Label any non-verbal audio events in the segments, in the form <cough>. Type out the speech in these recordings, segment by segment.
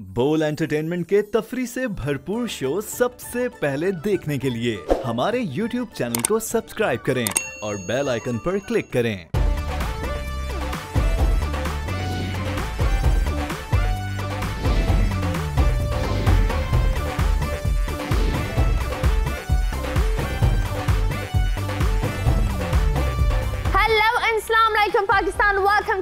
बोल एंटरटेनमेंट के तफरी से भरपूर शो सबसे पहले देखने के लिए हमारे YouTube चैनल को सब्सक्राइब करें और बेल आइकन पर क्लिक करें।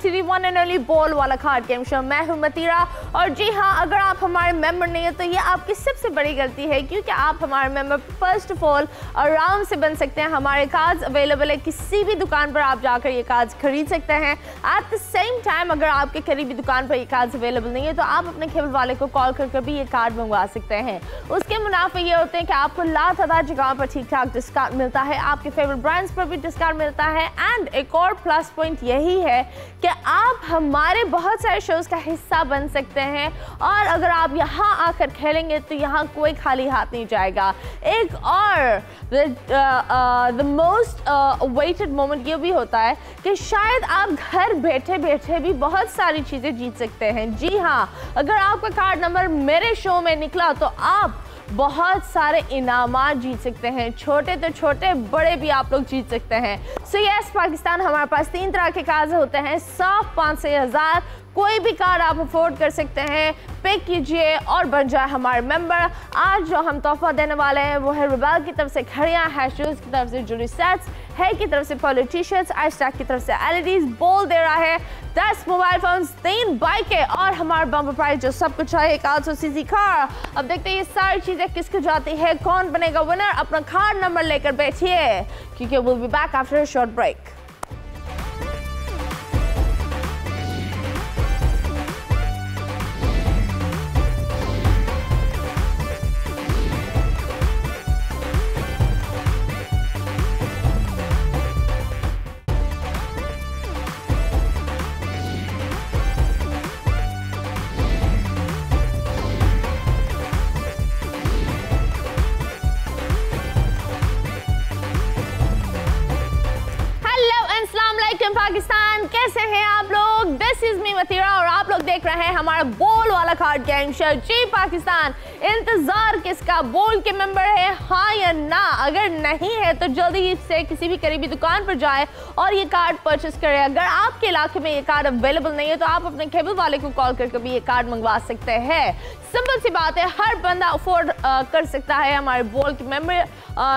Welcome to the one and only ball वाला कार्ड गेम शो मैं हूँ मतीरा। और जी हाँ अगर आप हमारे मेंबर नहीं है तो ये आपकी सबसे बड़ी गलती है, क्योंकि आप हमारे मेंबर फ़र्स्ट ऑफ़ ऑल आराम से बन सकते हैं। हमारे कार्ड्स अवेलेबल है। किसी भी दुकान पर आप जाकर ये कार्ड्स खरीद सकते हैं। एट द सेम टाइम अगर आपके करीबी दुकान पर ये कार्ड्स अवेलेबल नहीं है तो आप अपने खेल वाले को कॉल करके भी ये कार्ड मंगवा सकते हैं। उसके मुनाफे ये होते हैं कि आपको लातादार जगह पर ठीक ठाक डिस्काउंट मिलता है। आपके फेवरेट ब्रांड्स पर भी डिस्काउंट मिलता है। एंड एक और प्लस पॉइंट यही है कि आप हमारे बहुत सारे शोज़ का हिस्सा बन सकते हैं। और अगर आप यहाँ आकर खेलेंगे तो यहाँ कोई खाली हाथ नहीं जाएगा। एक और द मोस्ट वेटेड मोमेंट ये भी होता है कि शायद आप घर बैठे बैठे भी बहुत सारी चीज़ें जीत सकते हैं। जी हाँ अगर आपका कार्ड नंबर मेरे शो में निकला तो आप बहुत सारे इनाम जीत सकते हैं। छोटे तो छोटे, बड़े भी आप लोग जीत सकते हैं। सो यस पाकिस्तान हमारे पास तीन तरह के कार्ड होते हैं। सौ पाँच से हज़ार, कोई भी कार्ड आप अफोर्ड कर सकते हैं। पे कीजिए और बन जाए हमारे मेंबर आज जो हम तोहफा देने वाले हैं, वो है रुबाल की तरफ़ से घड़ियाँ है शूज़ की तरफ़ से जुड़ी सेट्स है की तरफ़ से पॉलिटिशियंस, आइस्टैक की तरफ़ से एल बोल दे रहा है, दस मोबाइल फ़ोन तीन बाइकें और हमारे बम्पर प्राइस जो सब कुछ है, एक आठ सी कार। अब देखते हैं ये सारी चीज़ें किसको जाती है, कौन बनेगा विनर अपना कार नंबर लेकर बैठिए, क्योंकि वो be back after short break हैं हमारा बोल वाला कार्ड गेम शो जी, पाकिस्तान, इंतज़ार किसका? बोल के मेंबर है हाँ या ना? अगर नहीं है तो जल्दी से किसी भी करीबी दुकान पर जाए और ये कार्ड परचेस करें। अगर आपके इलाके में ये कार्ड अवेलेबल नहीं है तो आप अपने केबल वाले को कॉल करके भी ये कार्ड मंगवा सकते हैं। सिंपल सी बात है, हर बंदा अफोर्ड कर सकता है हमारे बोल की मेंबर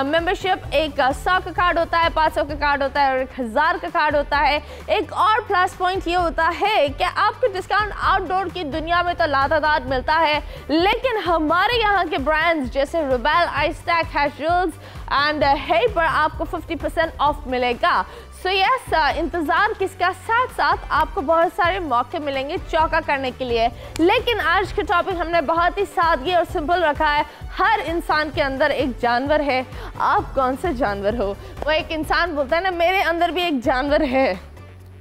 मेंबरशिप एक सौ का कार्ड होता है, पाँच सौ का कार्ड होता है और एक हज़ार का कार्ड होता है। एक और प्लस पॉइंट ये होता है कि आपको डिस्काउंट आउटडोर की दुनिया में तो लातादार मिलता है, लेकिन हमारे यहाँ के ब्रांड्स जैसे रुबेल आइस्टैक हैशल्स एंड है पर आपको 50% ऑफ़ मिलेगा। सो यस इंतज़ार किसका? साथ साथ आपको बहुत सारे मौके मिलेंगे चौका करने के लिए। लेकिन आज के टॉपिक हमने बहुत ही सादगी और सिंपल रखा है। हर इंसान के अंदर एक जानवर है। आप कौन से जानवर हो? वो एक इंसान बोलता है ना, मेरे अंदर भी एक जानवर है।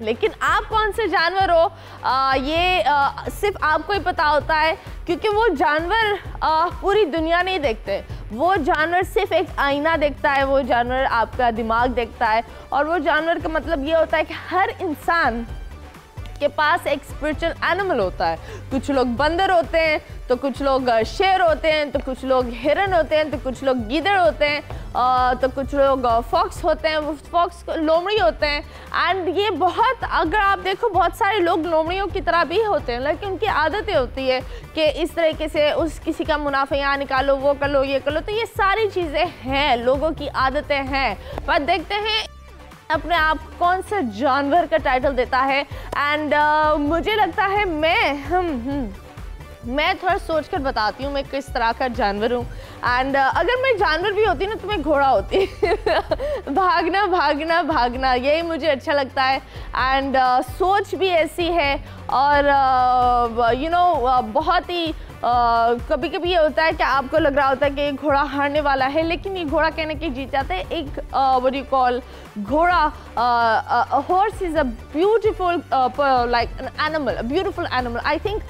लेकिन आप कौन से जानवर हो? आ, ये आ, सिर्फ़ आपको ही पता होता है क्योंकि वो जानवर आ, पूरी दुनिया नहीं देखते। वो जानवर सिर्फ़ एक आईना देखता है वो जानवर आपका दिमाग देखता है और वो जानवर का मतलब ये होता है कि हर इंसान के पास एक स्पिरिचुअल एनिमल होता है। कुछ लोग बंदर होते हैं तो कुछ लोग शेर होते हैं तो कुछ लोग हिरन होते हैं तो कुछ लोग गीदड़ होते हैं तो कुछ लोग फॉक्स होते हैं फॉक्स लोमड़ी होते हैं। एंड ये बहुत, अगर आप देखो, बहुत सारे लोग लोमड़ियों की तरह भी होते हैं, लेकिन उनकी आदतें होती है कि इस तरीके से उस किसी का मुनाफा यहाँ निकालो, वो कर लो, ये कर लो तो ये सारी चीज़ें हैं, लोगों की आदतें हैं। पर देखते हैं अपने आप कौन सा जानवर का टाइटल देता है? एंड uh, मुझे लगता है मैं हम हम मैं थोड़ा सोच कर बताती हूँ मैं किस तरह का जानवर हूँ। एंड uh, अगर मैं जानवर भी होती ना तो मैं घोड़ा होती। <laughs> भागना भागना भागना यही मुझे अच्छा लगता है। एंड uh, सोच भी ऐसी है और you uh, know you know, uh, बहुत ही कभी कभी ये होता है कि आपको लग रहा होता है कि ये घोड़ा हारने वाला है लेकिन ये घोड़ा कहने के जीत जाता है। एक व्हाट यू कॉल घोड़ा horse is a beautiful like animal beautiful animal I think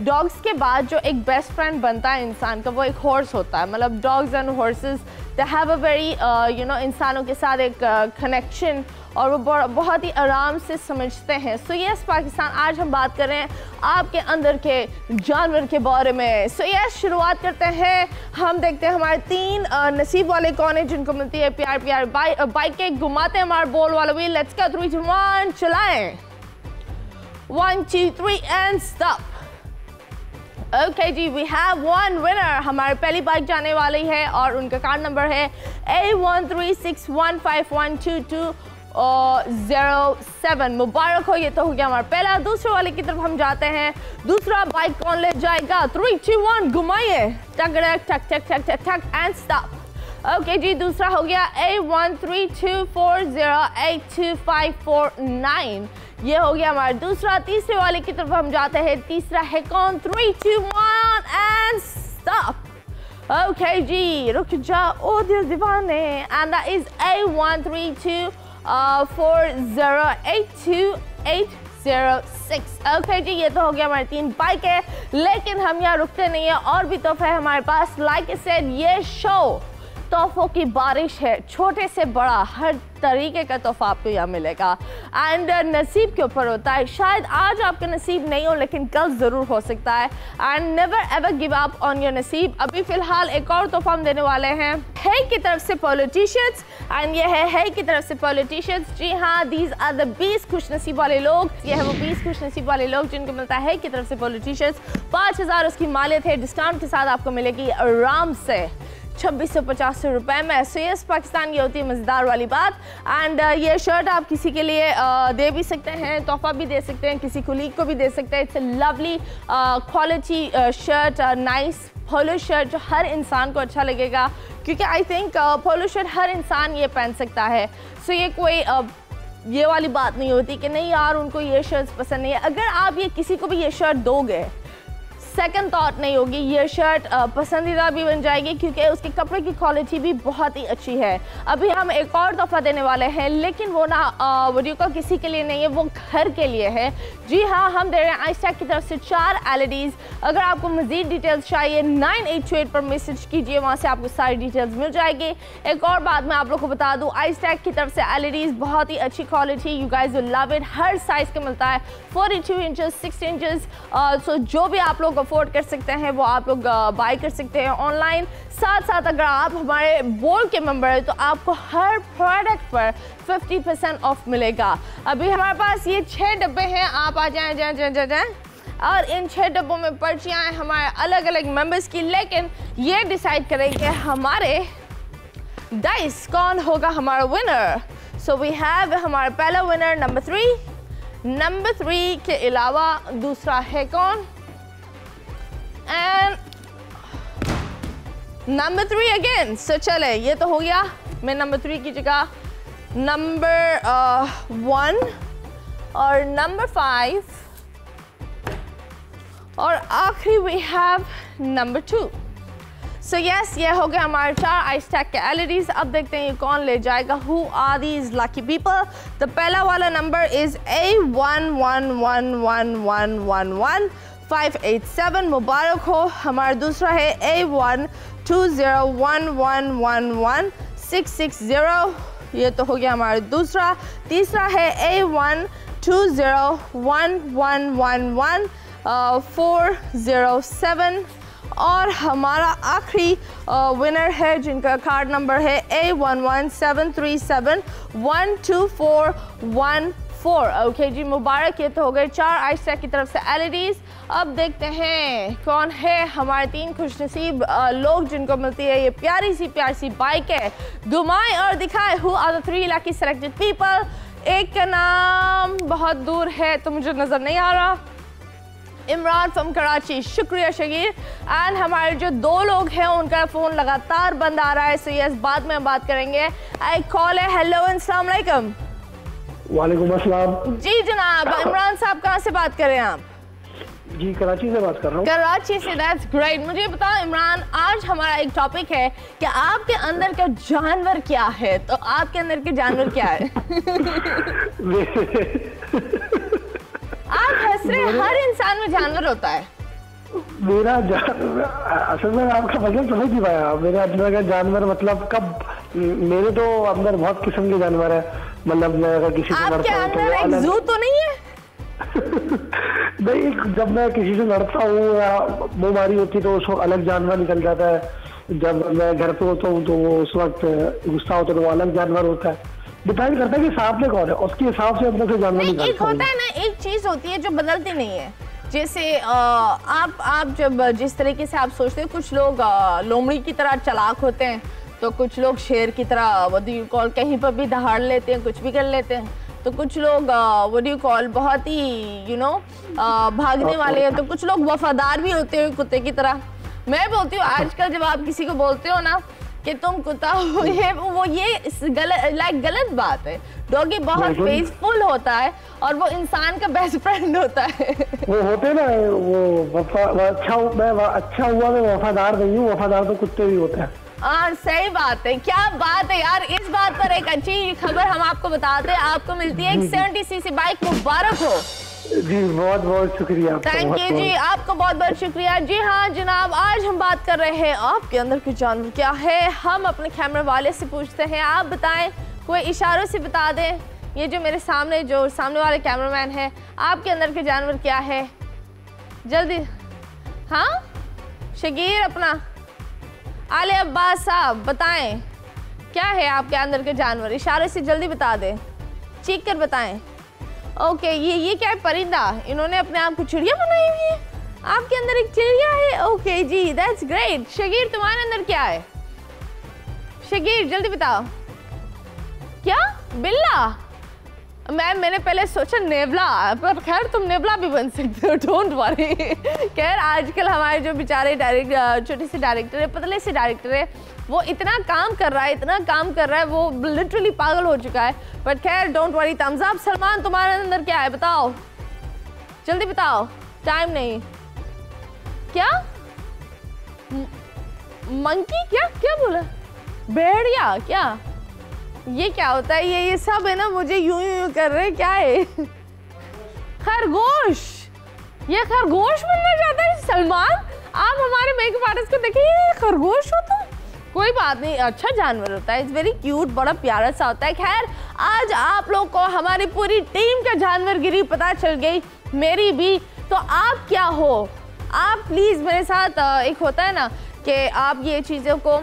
dogs के बाद जो एक बेस्ट फ्रेंड बनता है इंसान का वो एक हॉर्स होता है। मतलब dogs and horses they have a very you know इंसानों के साथ एक कनेक्शन uh, और वो बहुत ही आराम से समझते हैं। सो यस पाकिस्तान, आज हम बात कर रहे हैं आपके अंदर के जानवर के बारे में। सो यस शुरुआत करते हैं। हम देखते हैं हमारे तीन नसीब वाले कौन है जिनको मिलती है प्यार प्यार बाइक के घुमाते हैं हमारे बॉल वाला। Wheel let's go three one चलाएँ। One two three and stop okay ji we have one winner हमारे पहली बाइक जाने वाली है और उनका कार्ड नंबर है A one three six one five one two two zero seven मुबारक हो ये तो हो गया हमारा पहला। दूसरे वाले की तरफ़ हम जाते हैं। दूसरा बाइक कौन ले जाएगा? थ्री टू वन घुमाइए। टक टक ओके जी, दूसरा हो गया A one three two four zero eight two five four nine ये हो गया हमारा दूसरा। तीसरे वाले की तरफ़ हम जाते हैं। तीसरा है कौन? Three two one and stop okay जी, रुक जा ओ दिल दीवाने। And that is A one three two four six okay जी, ये तो हो गया हमारे तीन बाइक है, लेकिन हम यहाँ रुकते नहीं है, और भी तोहफे हमारे पास। लाइक ये शो तोहफों की बारिश है। छोटे से बड़ा हर तरीके का तोहफा आपको यहाँ मिलेगा। एंड uh, नसीब के ऊपर होता है। शायद आज आपका नसीब नहीं हो लेकिन कल ज़रूर हो सकता है। And never ever give up on your नसीब। अभी फ़िलहाल एक और तोहफा हम देने वाले हैं। है की तरफ़ से पॉलिटिशियंस एंड ये है है की तरफ़ से पॉलिटिशियंस जी हाँ दीज आर द बीस खुश नसीब वाले लोग। ये है वो बीस खुश नसीब वाले लोग जिनको मिलता है की तरफ़ से पॉलिटिशियंस पाँच हज़ार उसकी मालियत है। डिस्काउंट के साथ आपको मिलेगी आराम से। छब्बीस सौ पचास रुपए में सो यस पाकिस्तान की होती है मज़ेदार वाली बात। एंड uh, ये शर्ट आप किसी के लिए uh, दे भी सकते हैं तोहफा भी दे सकते हैं किसी कुलीग को भी दे सकते हैं। It's lovely quality shirt nice polo shirt जो हर इंसान को अच्छा लगेगा। क्योंकि आई थिंक पोलो शर्ट हर इंसान ये पहन सकता है। सो so ये कोई uh, ये वाली बात नहीं होती कि नहीं यार उनको ये शर्ट्स पसंद नहीं है। अगर आप ये किसी को भी ये शर्ट दोगे सेकंड थॉट नहीं होगी। ये शर्ट पसंदीदा भी बन जाएगी क्योंकि उसके कपड़े की क्वालिटी भी बहुत ही अच्छी है। अभी हम एक और तोहफा देने वाले हैं, लेकिन वो ना वीडियो का किसी के लिए नहीं है, वो घर के लिए है। जी हाँ हम दे रहे हैं आइस्टैक की तरफ़ से चार एल अगर आपको मजीद डिटेल्स चाहिए नाइन एट एट पर मैसेज कीजिए, वहाँ से आपको सारी डिटेल्स मिल जाएगी। एक और बात मैं आप लोग को बता दूँ आइस्टैक की तरफ़ से एल बहुत ही अच्छी quality you guys love it her size का मिलता है four inches six inches so जो भी आप लोग अफोर्ड कर सकते हैं, वो आप लोग बाई कर सकते हैं ऑनलाइन साथ साथ अगर आप हमारे बोल के मेंबर हैं तो आपको हर प्रोडक्ट पर 50 परसेंट ऑफ़ मिलेगा। अभी हमारे पास ये छः डब्बे हैं, आप आ जाएँ जाएँ जाएँ जाएँ जाएँ। और इन छः डब्बों में पर्चियाँ हैं हमारे अलग अलग मेंबर्स की, लेकिन ये डिसाइड करें कि हमारे डाइस कौन होगा हमारा विनर सो वी हैव हमारा पहला winner number three number three के अलावा दूसरा है कौन? And number three again so चले ये तो हो गया मैं नंबर थ्री की जगह नंबर वन और नंबर फाइव और आखिरी we have number two so yes ये हो गया हमारे चार आइस टैक के एलईडीज अब देखते हैं ये कौन ले जाएगा who are these lucky people the पहला वाला number is A one one one one one one one 587 मुबारक हो। हमारा दूसरा है A one two zero one one one one six six zero ये तो हो गया हमारा दूसरा। तीसरा है A one two zero one one one one four zero seven और हमारा आखिरी विनर है, जिनका कार्ड नंबर है A one one seven three seven one two four one four okay जी, मुबारक। ये तो हो गए चार आइस्टा की तरफ़ से एलईडीज अब देखते हैं कौन है हमारे तीन खुशनसीब लोग जिनको मिलती है ये प्यारी सी प्यारी सी बाइक है। घुमाए और दिखाए who are the three lucky selected people एक का नाम बहुत दूर है तो मुझे नज़र नहीं आ रहा। इमरान फ्रॉम कराची शुक्रिया शगीर एंड हमारे जो दो लोग हैं उनका फ़ोन लगातार बंद आ रहा है सो यस बाद में हम बात करेंगे। आई कॉल है हेलो अस्सलाम वालेकुम वालेकुम अस्सलाम। जी जनाब इमरान साहब कहाँ से बात कर रहे हैं आप? जी कराची से बात कर रहा हूँ। कराची से दैट्स ग्रेट मुझे बताओ इमरान आज हमारा एक टॉपिक है कि आपके अंदर का जानवर क्या है? तो आपके अंदर के जानवर क्या है? आप हंस रहे हर इंसान में जानवर होता है। मेरा असल में आपका वज़न समझ नहीं पाया। मेरे अंदर का जानवर मतलब कब मेरे तो अंदर बहुत किस्म के जानवर है। मतलब मैं अगर किसी आपके तो अंदर एक जू तो नहीं है? <laughs> नहीं जब मैं किसी से लड़ता हूँ या मुँह मारी होती है तो उस वक्त अलग जानवर निकल जाता है। जब मैं घर पे होता हूँ तो वो उस वक्त गुस्सा होता है तो वो अलग जानवर होता है। डिपेंड करता है कि सामने कौन है। उसके हिसाब से अंदर से जानवर नहीं एक होता है। ना एक चीज़ होती है जो बदलती नहीं है। जैसे आप आप जब जिस तरीके से आप सोचते हो कुछ लोग लोमड़ी की तरह चलाक होते हैं तो कुछ लोग शेर की तरह कहीं पर भी दहाड़ लेते हैं कुछ भी कर लेते हैं। तो कुछ लोग वो यू कॉल बहुत ही यू नो भागने वाले हैं तो कुछ लोग वफादार भी होते हैं कुत्ते की तरह। मैं बोलती हूँ आजकल जब आप किसी को बोलते हो ना कि तुम कुत्ता हो <laughs> ये वो ये गलत लाइक गलत बात है। डॉगी बहुत। फेसफुल होता है और वो इंसान का बेस्ट फ्रेंड होता है। <laughs> वो होते ना वो वफा वो अच्छा मैं वो अच्छा हुआ मैं वफादार नहीं हूँ वफादार तो कुत्ते भी होते हैं। हाँ सही बात है। क्या बात है यार इस बात पर एक अच्छी खबर हम आपको बताते हैं। आपको मिलती है एक सेवेंटी सीसी बाइक मुबारक हो। जी बहुत बहुत शुक्रिया थैंक यू जी। आपको बहुत बहुत शुक्रिया। जी हाँ जनाब आज हम बात कर रहे हैं आपके अंदर के जानवर क्या है? हम अपने कैमरे वाले से पूछते हैं। आप बताएँ कोई इशारों से बता दें। ये जो मेरे सामने जो सामने वाले कैमरामैन है आपके अंदर के जानवर क्या है? जल्दी। हाँ? शगीर अपना। आले अब्बास साहब, बताएँ, क्या है आपके अंदर के जानवर? इशारे से जल्दी बता दें। चीख कर बताएँ। ओके, ये ये क्या है? परिंदा? इन्होंने अपने आप को चिड़िया बनाई हुई है? आपके अंदर एक चिड़िया है? ओके, जी दैट्स ग्रेट शगीर, तुम्हारे अंदर क्या है? शगीर, जल्दी बताओ। क्या? बिल्ला? मैम, मैंने पहले सोचा नेवला, पर खैर तुम नेवला भी बन सकते हो डोंट वरी खैर, आजकल हमारे जो बेचारे डायरेक्ट छोटे से डायरेक्टर है, पतले से डायरेक्टर है, वो इतना काम कर रहा है, इतना काम कर रहा है, वो लिटरली पागल हो चुका है. बट खैर डोंट वरी तमजाब सलमान, तुम्हारे अंदर क्या है? बताओ. जल्दी बताओ. टाइम नहीं. क्या? मंकी क्या? क्या बोला? भेड़िया? क्या? ये क्या होता है? ये ये सब है ना मुझे यूँ यूँ यूँ कर रहे हैं, क्या है? खरगोश! ये खरगोश बनना चाहता है? सलमान आप हमारे मेकअप आर्टिस्ट को देखिए ये खरगोश हो तुम। कोई बात नहीं अच्छा जानवर होता है इट्स वेरी क्यूट बड़ा प्यारा सा होता है। खैर आज आप लोग को हमारी पूरी टीम का जानवर गिरी पता चल गई मेरी भी। तो आप क्या हो? आप प्लीज़ मेरे साथ एक होता है ना कि आप ये चीज़ों को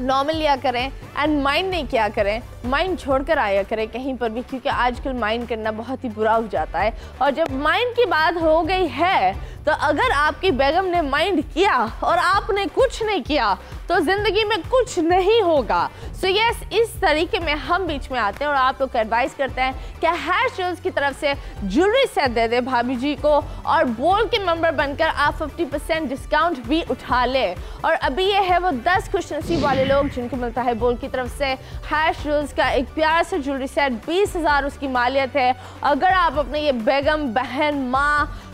नॉर्मल लिया करें एंड माइंड नहीं किया करें माइंड छोड़कर आया करें कहीं पर भी क्योंकि आजकल माइंड करना बहुत ही बुरा हो जाता है। और जब माइंड की बात हो गई है तो अगर आपकी बेगम ने माइंड किया और आपने कुछ नहीं किया तो ज़िंदगी में कुछ नहीं होगा। सो so यस yes, इस तरीके में हम बीच में आते हैं और आप लोग एडवाइस करते हैं कि हैश ज्वेल्स की तरफ़ से ज्वेलरी सेट दे दे भाभी जी को और बोल के मेंबर बनकर आप 50% डिस्काउंट भी उठा ले। और अभी ये है वो 10 खुश नसीब वाले लोग जिनको मिलता है बोल की तरफ़ से हैश ज्वेल्स का एक प्यारा सा ज्वेलरी सेट बीस हज़ार उसकी मालियत है। अगर आप अपने ये बेगम बहन माँ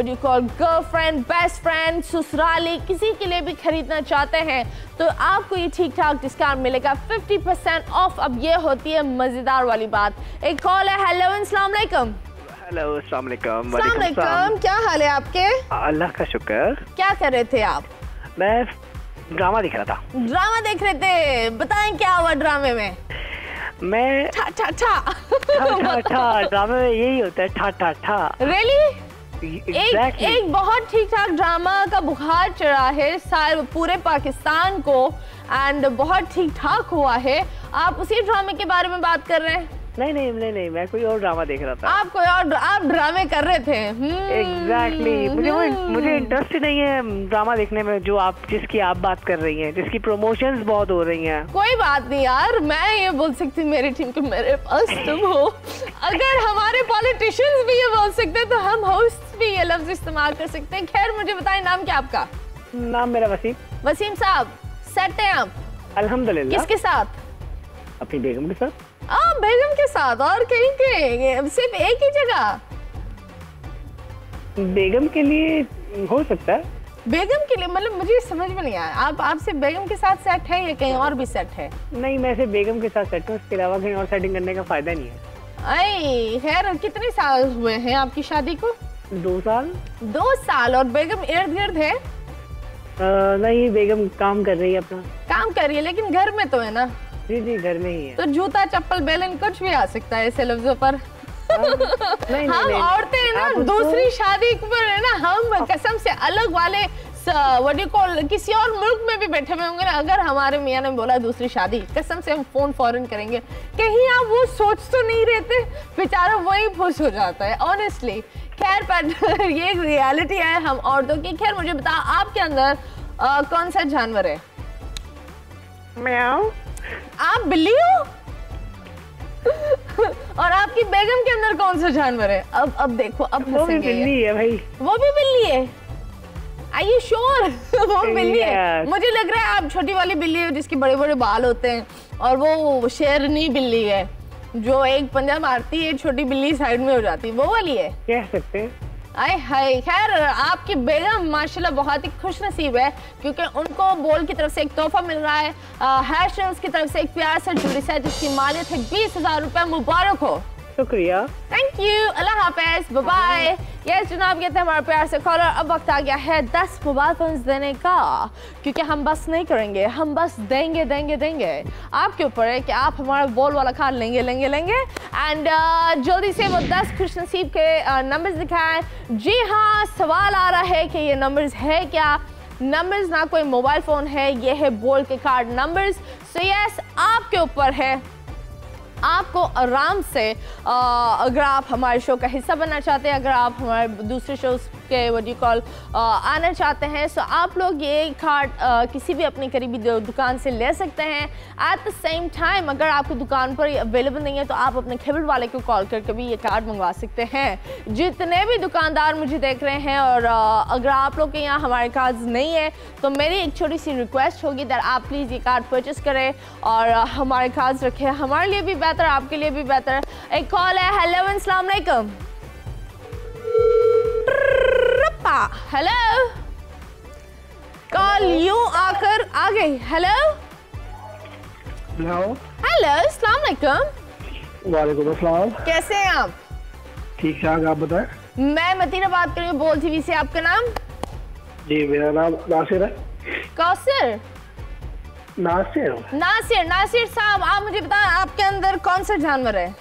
you call girlfriend best friend ससुराली किसी के लिए भी खरीदना चाहते हैं तो आपको ये ठीक ठाक डिस्काउंट मिलेगा 50% ऑफ़ अब ये होती है मज़ेदार वाली बात। एक कॉल है। हेलो वालेकुम हेलो अस्सलाम। वालेकुम क्या हाल है आपके? अल्लाह का शुक्र। क्या कर रहे थे आप? मैं ड्रामा दिख रहा था। ड्रामा देख रहे थे? बताएँ क्या हुआ ड्रामे में? मैं ठा ठा ठा। ठा ठा ठा ड्रामे में यही होता है ठा ठा ठा। रियली एक एक बहुत ठीक ठाक ड्रामा का बुखार चढ़ा है सारे पूरे पाकिस्तान को एंड बहुत ठीक ठाक हुआ है। आप उसी ड्रामे के बारे में बात कर रहे हैं? नहीं नहीं नहीं नहीं मैं कोई और ड्रामा देख रहा था। आप कोई और आप ड्रामे कर रहे थे। हम्म, एग्जैक्टली मुझे वो हम्म। मुझे इंटरेस्ट नहीं है ड्रामा देखने में जो आप जिसकी आप बात कर रही हैं जिसकी प्रमोशंस बहुत हो रही हैं। कोई बात नहीं यार मैं ये बोल सकती मेरी टीम के मेरे पास तुम हो। अगर हमारे पॉलिटिशियंस भी ये बोल सकते तो हम होस्ट भी ये लफ्ज इस्तेमाल कर सकते हैं। खैर मुझे बताएँ नाम क्या आपका? नाम मेरा वसीम। वसीम साहब सेट हैं आप। अल्हम्दुलिल्लाह। किसके साथ? अपनी बेगम के साथ। आ, बेगम के साथ और कहीं के सिर्फ़ एक ही जगह। बेगम के लिए हो सकता है। बेगम के लिए? मतलब मुझे समझ में नहीं आया आप आपसे बेगम के साथ सेट है या कहीं और भी सेट है? नहीं मैं सिर्फ़ बेगम के साथ सेट हूँ इसके अलावा कहीं और सेटिंग करने का फ़ायदा नहीं है। आई खैर कितने साल हुए हैं आपकी शादी को? दो साल। दो साल और बेगम इर्द गिर्द है? अ, नहीं बेगम काम कर रही है अपना। काम कर रही है लेकिन घर में तो है ना। जी जी घर में ही है। तो जूता चप्पल बेलन कुछ भी आ सकता है ऐसे लफ्जों पर। नहीं, नहीं, हम नहीं। औरतें ना दूसरी शादी पर है ना हम कसम से अलग वाले व्हाट यू कॉल किसी और मुल्क में भी बैठे हुए होंगे ना अगर हमारे मियाँ ने बोला दूसरी शादी कसम से हम फ़ोन फॉरन करेंगे। कहीं आप वो सोच तो नहीं रहते बेचारा वही खुश हो जाता है ऑनेस्टली खैर पर <laughs> ये एक रियलिटी है हम औरतों की। खैर मुझे बताओ आपके अंदर अ, कौन सा जानवर है? म्याऊं। आप बिल्ली हो? और आपकी बेगम के अंदर कौन सा जानवर है? अब अब देखो अब वो भी बिल्ली है भाई। वो भी बिल्ली है। आई यू श्योर वो बिल्ली है। मुझे लग रहा है आप छोटी वाली बिल्ली है जिसके बड़े बड़े बाल होते हैं और वो शेरनी बिल्ली है जो एक पंजा मारती है छोटी बिल्ली साइड में हो जाती है। वो वाली है? कह सकते हैं। आय हाय। खैर, आपकी बेगम माशाल्लाह बहुत ही खुश नसीब है, क्योंकि उनको बोल की तरफ़ से एक तोहफा मिल रहा है। हैश की तरफ़ से एक प्यार से जुड़ी सा जिसकी मालियत है बीस हज़ार रुपये मुबारक हो। शुक्रिया। थैंक यू अल्लाह हाफिज. बाय यस जनाब ये थे हमारे प्यार से कॉलर अब वक्त आ गया है दस मोबाइल फ़ोन देने का। क्योंकि हम बस नहीं करेंगे हम बस देंगे देंगे देंगे। आपके ऊपर है कि आप हमारा बॉल वाला कार्ड लेंगे लेंगे लेंगे। एंड uh, जल्दी से वो दस खुश नसीब के नंबर्स दिखाएँ। जी हाँ सवाल आ रहा है कि ये नंबर्स है क्या? नंबर्स ना कोई मोबाइल फ़ोन है ये है बोल के कार्ड नंबर्स सो यस आपके ऊपर है। आपको आराम से अगर आप हमारे शो का हिस्सा बनना चाहते हैं, अगर आप हमारे दूसरे शोज़ के वट यू कॉल आना चाहते हैं सो आप लोग ये कार्ड किसी भी अपने करीबी दुकान से ले सकते हैं। एट द सेम टाइम अगर आपको दुकान पर अवेलेबल नहीं है तो आप अपने खेबल वाले को कॉल करके भी ये कार्ड मंगवा सकते हैं। जितने भी दुकानदार मुझे देख रहे हैं और अगर आप लोग के यहाँ हमारे कार्ड नहीं है तो मेरी एक छोटी सी रिक्वेस्ट होगी दैट आप प्लीज़ ये कार्ड परचेस करें और हमारे कार्ड्स रखें। हमारे लिए भी बेहतर आपके लिए भी बेहतर एक कॉल है हेलो अस्सलाम वालेकुम। हेलो कॉल यूँ आकर आ गई हेलो हेलो हेलो अस्सलाम वालेकुम। वालेकुम अस्सलाम। कैसे हैं आप? ठीक ठाक आप बताएँ। मैं मतीना बात कर रही हूँ बोल टीवी से आपका नाम? जी मेरा नाम नासिर है। कौसर? नासिर। नासिर नासिर साहब आप मुझे बताएँ आपके अंदर कौन सा जानवर है?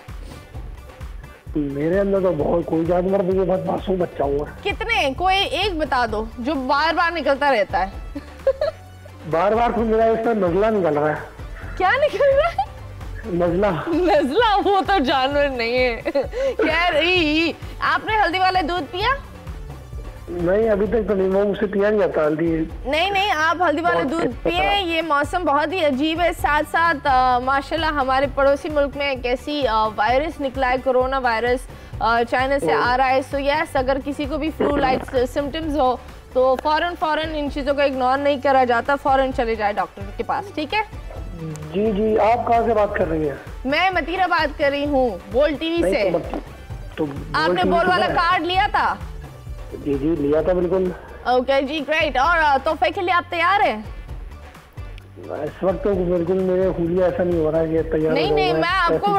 मेरे अंदर तो बहुत कोई जानवर नहीं है बस मासूम बच्चा हूँ मैं। कितने? कोई एक बता दो जो बार बार निकलता रहता है। बार बार तो मेरा इसमें नजला निकल रहा है। क्या निकल रहा है? नजला। नजला? वो तो जानवर नहीं है। खैर आपने हल्दी वाला दूध पिया? नहीं अभी तक तो नहीं मुझसे पिया नहीं जाता हल्दी। नहीं नहीं आप हल्दी वाला दूध अच्छा। पिए ये मौसम बहुत ही अजीब है। साथ साथ माशाल्लाह हमारे पड़ोसी मुल्क में एक ऐसी वायरस निकला है कोरोना वायरस चाइना से आ रहा है। सो यस अगर किसी को भी फ्लू लाइक सिम्टम्स हो तो फ़ौरन फ़ौरन इन चीज़ों को इग्नोर नहीं करा जाता फ़ौरन चले जाए डॉक्टर के पास ठीक है? जी जी आप कहाँ से बात कर रही हैं? मैं मतीरा बात कर रही हूँ बोल टीवी से। तो तो आपने बोल वाला कार्ड लिया था? जी जी लिया था बिल्कुल। ओके जी ग्रेट और तोहफे के लिए आप तैयार हैं? इस वक्त तो बिल्कुल मेरे हुलिया ऐसा नहीं हो रहा है तैयार नहीं नहीं मैं आपको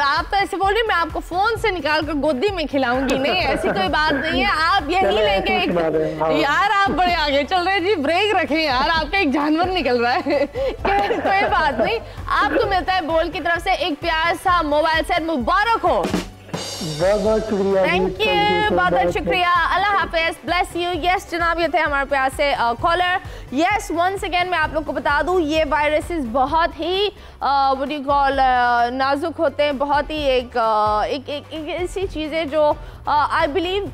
आप तो ऐसे बोल रही मैं आपको फ़ोन से निकाल कर गोदी में खिलाऊँगी। <laughs> नहीं ऐसी कोई बात नहीं है। आप यही लेंगे दें, हाँ। यार आप बड़े आगे चल रहे जी ब्रेक रखें यार आपका एक जानवर निकल रहा है। <laughs> कोई बात नहीं। आपको मिलता है बोल की तरफ़ से। एक प्यार सा मोबाइल सेट मुबारक हो। बहुत बहुत शुक्रिया थैंक यू बहुत बहुत शुक्रिया। अल्लाह हाफिज ब्लेस यू यस जनाब ये थे हमारे प्यार से कॉलर यस वंस अगेन मैं आप लोग को बता दूँ ये वायरसेस बहुत ही यू कॉल नाजुक होते हैं बहुत ही एक एक एक, एक ऐसी चीज़ें जो आई बिलीव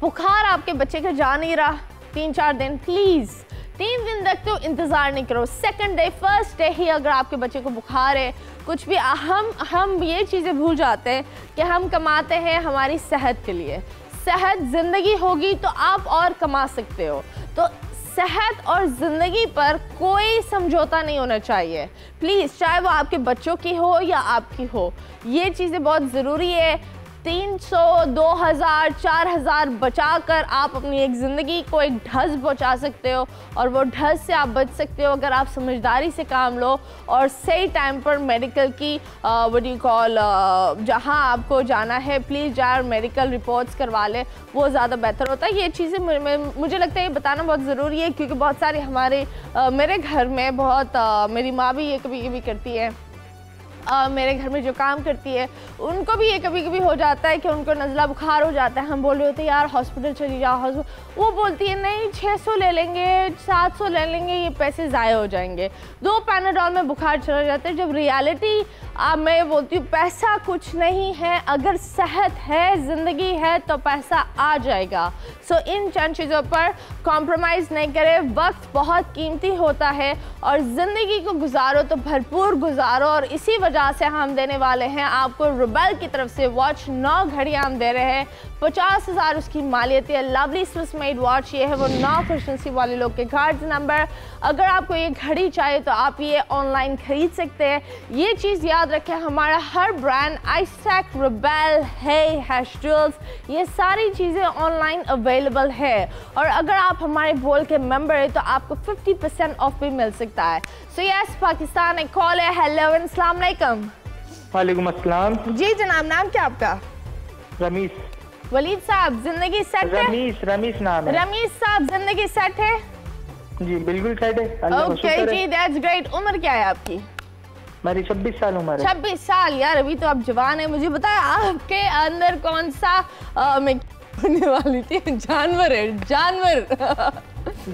बुखार आपके बच्चे का जा नहीं रहा तीन चार दिन प्लीज़ तीन दिन तक तो इंतज़ार नहीं करो। सेकंड डे फ़र्स्ट डे ही अगर आपके बच्चे को बुखार है, कुछ भी हम हम ये चीज़ें भूल जाते हैं कि हम कमाते हैं हमारी सेहत के लिए। सेहत ज़िंदगी होगी तो आप और कमा सकते हो। तो सेहत और ज़िंदगी पर कोई समझौता नहीं होना चाहिए। प्लीज़ चाहे वो आपके बच्चों की हो या आपकी हो, ये चीज़ें बहुत ज़रूरी है। तीन सौ दो हज़ार चार हज़ार बचा कर आप अपनी एक ज़िंदगी को एक ढस पहुँचा सकते हो और वो ढस से आप बच सकते हो अगर आप समझदारी से काम लो और सही टाइम पर मेडिकल की वट यू कॉल जहाँ आपको जाना है प्लीज़ जाए मेडिकल रिपोर्ट्स करवा लें वो ज़्यादा बेहतर होता है। ये चीज़ें मुझे लगता है ये बताना बहुत ज़रूरी है क्योंकि बहुत सारे हमारे आ, मेरे घर में बहुत आ, मेरी माँ भी ये कभी कभी करती है। आ, मेरे घर में जो काम करती है उनको भी ये कभी कभी हो जाता है कि उनको नज़ला बुखार हो जाता है। हम बोल रहे होते यार हॉस्पिटल चली जाओ हॉस्पिटल वो बोलती है नहीं 600 ले लेंगे 700 ले लेंगे ये पैसे ज़ाय हो जाएँगे। दो पैनाडॉल में बुखार चला जाता है। जब रियलिटी अब मैं बोलती हूँ पैसा कुछ नहीं है अगर सेहत है ज़िंदगी है तो पैसा आ जाएगा। सो इन चंद चीज़ों पर कॉम्प्रोमाइज़ नहीं करें। वक्त बहुत कीमती होता है और ज़िंदगी को गुजारो तो भरपूर गुजारो और इसी वजह से हम देने वाले हैं। आपको रुबेल की तरफ़ से वॉच नौ घड़ियाँ हम दे रहे हैं। पचास हज़ार उसकी मालियत है। लवली स्विस मेड वॉच ये है। वो नौ खुशनसी वाले लोग के कार्ड नंबर अगर आपको ये घड़ी चाहिए तो आप ये ऑनलाइन खरीद सकते हैं। ये चीज़ याद रखें, हमारा हर ब्रांड आइसैक रुबेल है हैशल्स ये सारी चीज़ें ऑनलाइन अवेलेबल है। और अगर आप हमारे बोल के मेंबर है तो आपको 50 परसेंट ऑफ़ भी मिल सकता है। सो यस पाकिस्तान एक कॉल है। हेलो अस्सलाम वालेकुम। वालेकुम अस्सलाम। जी जनाब नाम क्या आपका? रमीश वलीद साहब ज़िंदगी सेट है? रमीश रमीश नाम है। रमीश साहब ज़िंदगी सेट है? जी बिल्कुल सेट है। ओके जी दैट्स ग्रेट उम्र क्या है आपकी? मेरी 26 साल उम्र है। 26 साल? यार अभी तो आप जवान है। मुझे बताया आपके अंदर कौन सा आ, मैं होने वाली थी? जानवर है जानवर।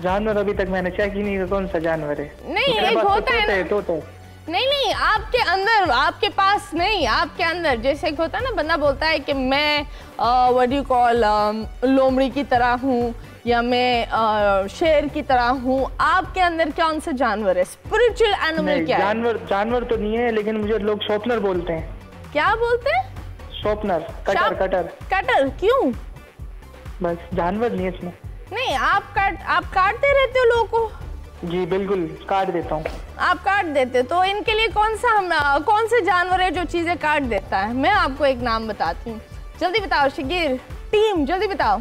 जानवर अभी तक मैंने चेक ही नहीं कौन सा जानवर है? नहीं एक होता है तो, तो, नहीं नहीं आपके अंदर आपके पास नहीं आपके अंदर। जैसे होता है ना बंदा बोलता है कि मैं व्हाट यू कॉल लोमड़ी की तरह हूँ या मैं uh, शेर की तरह हूँ। आपके अंदर कौन सा जानवर है? स्पिरिचुअल एनिमल क्या जानवर जानवर तो नहीं है लेकिन मुझे लोग शॉपनर बोलते हैं। क्या बोलते हैं? Sharpener cutter cutter. कटर क्यों? बस जानवर नहीं है इसमें। नहीं आप काट आप काटते रहते हो लोगों को। जी, बिल्कुल, काट देता हूँ। आप काट देते तो इनके लिए कौन सा हम कौन से जानवर है जो चीज़ें काट देता है? मैं आपको एक नाम बताती हूँ। जल्दी बताओ, शिगिर, टीम, जल्दी बताओ।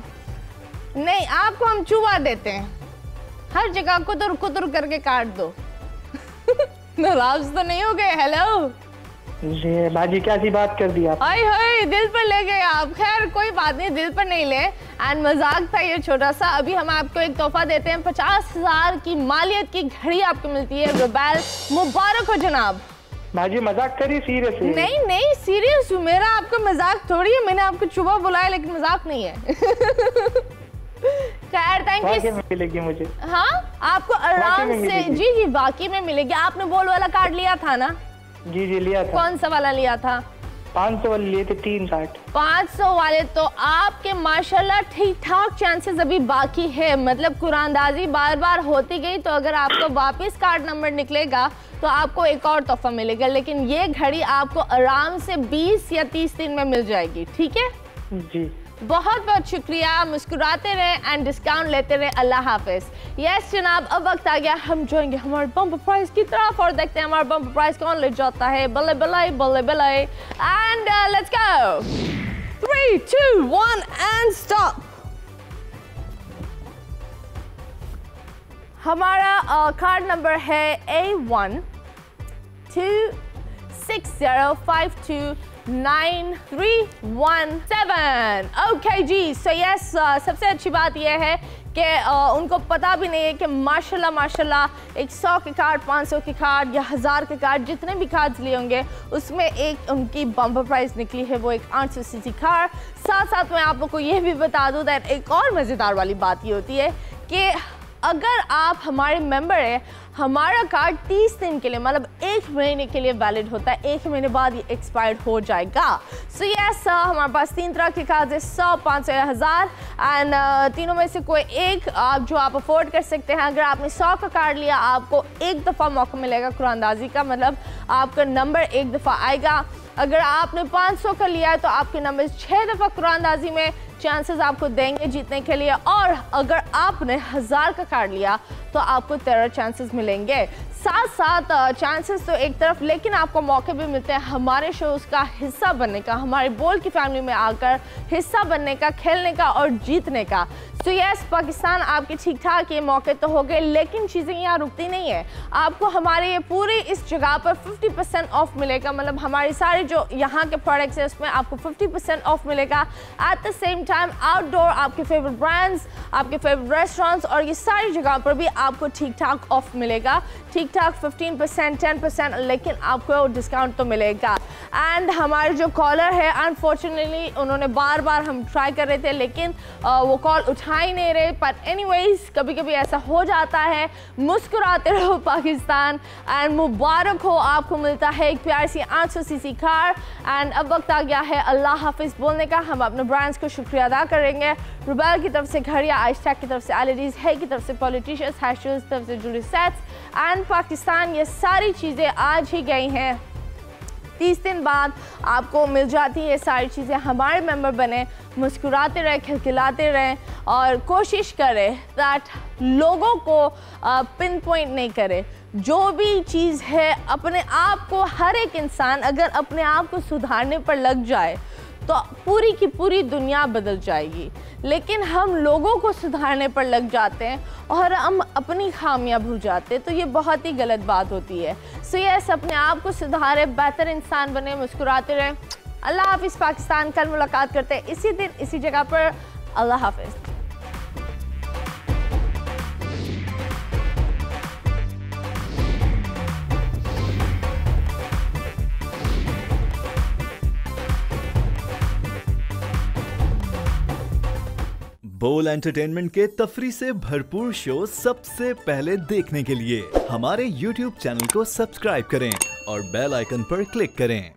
नहीं, आपको हम चूहा देते हैं। हर जगह कुतुर कुतुर करके काट दो। <laughs> नाराज़ तो नहीं हो गए? हेलो ये बाजी क्या सी बात कर दी आप? हाय हाय दिल पर ले गए आप। खैर कोई बात नहीं दिल पर नहीं ले। एंड मज़ाक था ये छोटा सा। अभी हम आपको एक तोहफा देते हैं। पचास हज़ार की मालियत की घड़ी आपको मिलती है रुबैल मुबारक हो जनाब। बाजी मज़ाक करी सीरियस नहीं नहीं सीरियस हूँ। मेरा आपका मज़ाक थोड़ी है। मैंने आपको चुबा बुलाया लेकिन मज़ाक नहीं है। <laughs> खैर थैंक यू मिलेगी मुझे। हाँ आपको आराम से जी जी बाकी में मिलेगी। आपने बोल वाला कार्ड लिया था ना? जी जी लिया था। कौन सा वाला लिया था? पाँच सौ वाले लिए थे तीन साठ। पाँच सौ वाले तो आपके माशाल्लाह ठीक ठाक चांसेस अभी बाकी है। मतलब कुरानदाजी बार बार होती गई तो अगर आपको वापस कार्ड नंबर निकलेगा तो आपको एक और तोहफा मिलेगा। लेकिन ये घड़ी आपको आराम से 20 या 30 दिन में मिल जाएगी ठीक है? जी। बहुत बहुत शुक्रिया मुस्कुराते रहे एंड डिस्काउंट लेते रहे अल्लाह हाफिज। यस जनाब अब वक्त आ गया हम जाएँगे हमारे बम प्राइस की तरफ़ और देखते हैं हमारा बम प्राइस कौन ले जाता है। बल्ले बल्ले बल्ले बल्ले। And let's go three two one and stop हमारा कार्ड uh, नंबर है A one two six zero five two nine three one seven okay ji so yes सबसे अच्छी बात यह है कि uh, उनको पता भी नहीं है कि माशाल्लाह माशाल्लाह एक सौ के कार्ड पाँच सौ के कार्ड या हज़ार के कार्ड जितने भी कार्ड्स लिए होंगे उसमें एक उनकी बम्पर प्राइस निकली है वो एक आठ सौ सी सी कार साथ साथ मैं आप लोग को ये भी बता दूँ दैट एक और मज़ेदार वाली बात ये होती है कि अगर आप हमारे मेंबर हैं हमारा कार्ड 30 दिन के लिए मतलब एक महीने के लिए वैलिड होता है। एक महीने बाद ये एक्सपायर्ड हो जाएगा। सो so यस yes, हमारे पास तीन तरह के कार्ड है सौ पाँच सौ हज़ार। एंड तीनों में से कोई एक आप जो आप अफोर्ड कर सकते हैं अगर आपने सौ का कार्ड लिया आपको एक दफ़ा मौका मिलेगा कुरानदाजी का मतलब आपका नंबर एक दफ़ा आएगा। अगर आपने 500 का लिया है तो आपके नंबर छः दफ़ा कुरानदाजी में चांसेस आपको देंगे जीतने के लिए। और अगर आपने हज़ार का कार्ड लिया तो आपको तेरह चांसेस मिलेंगे। साथ साथ चांसेस तो एक तरफ़, लेकिन आपको मौके भी मिलते हैं। हमारे शोज़ का हिस्सा बनने का, हमारे बोल की फैमिली में आकर हिस्सा बनने का, खेलने का और जीतने का। तो यस पाकिस्तान आपके ठीक ठाक ये मौके तो हो गए, लेकिन चीज़ें यहाँ रुकती नहीं है। आपको हमारे ये पूरी इस जगह पर 50 परसेंट ऑफ़ मिलेगा मतलब हमारी सारी जो यहाँ के प्रोडक्ट्स हैं, उसमें आपको 50 परसेंट ऑफ़ मिलेगा। At the same time outdoor आपके फेवरेट ब्रांड्स आपके फेवरेट रेस्टोरेंट्स और ये सारी जगह पर भी आपको ठीक ठाक ऑफ़ मिलेगा। ठीक ठाक फिफ्टीन परसेंट टेन परसेंट लेकिन आपको डिस्काउंट तो मिलेगा। एंड हमारे जो कॉलर है अनफॉर्चुनेटली उन्होंने बार बार हम ट्राई कर रहे थे, लेकिन वो कॉल उठा ही नहीं रहे। पर एनीवेज कभी कभी ऐसा हो जाता है। मुस्कुराते रहो पाकिस्तान। एंड मुबारक हो, आपको मिलता है एक प्यार सी आठ सौ सी कार। एंड अब वक्त आ गया है, अल्लाह हाफिज़ बोलने का। हम अपने ब्रांड्स को शुक्रिया अदा करेंगे। रुबैल की तरफ़ से घड़िया आइस्टैक की तरफ़ से है की तरफ़ से पॉलिटिशियंस हैशूज तरफ़ से जुड़ी सेट्स एंड पाकिस्तान, ये सारी चीज़ें आज ही गई हैं। तीस दिन बाद आपको मिल जाती है ये सारी चीज़ें। हमारे मेंबर बने, मुस्कुराते रहें, खिलखिलाते रहें और कोशिश करें दैट लोगों को पिन पॉइंट नहीं करें। जो भी चीज़ है, अपने आप को हर एक इंसान अगर अपने आप को सुधारने पर लग जाए तो पूरी की पूरी दुनिया बदल जाएगी। लेकिन हम लोगों को सुधारने पर लग जाते हैं और हम अपनी खामियाँ भूल जाते हैं तो ये बहुत ही गलत बात होती है। सो यस अपने आप को सुधारे, बेहतर इंसान बने, मुस्कुराते रहें। अल्लाह हाफिज़, पाकिस्तान, कल मुलाकात करते हैं। इसी दिन, इसी जगह पर। अल्लाह हाफिज़। बोल एंटरटेनमेंट के तफरी से भरपूर शो सबसे पहले देखने के लिए हमारे YouTube चैनल को सब्सक्राइब करें और बेल आइकन पर क्लिक करें।